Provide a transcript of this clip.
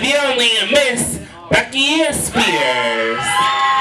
the only Miss Becky Spears.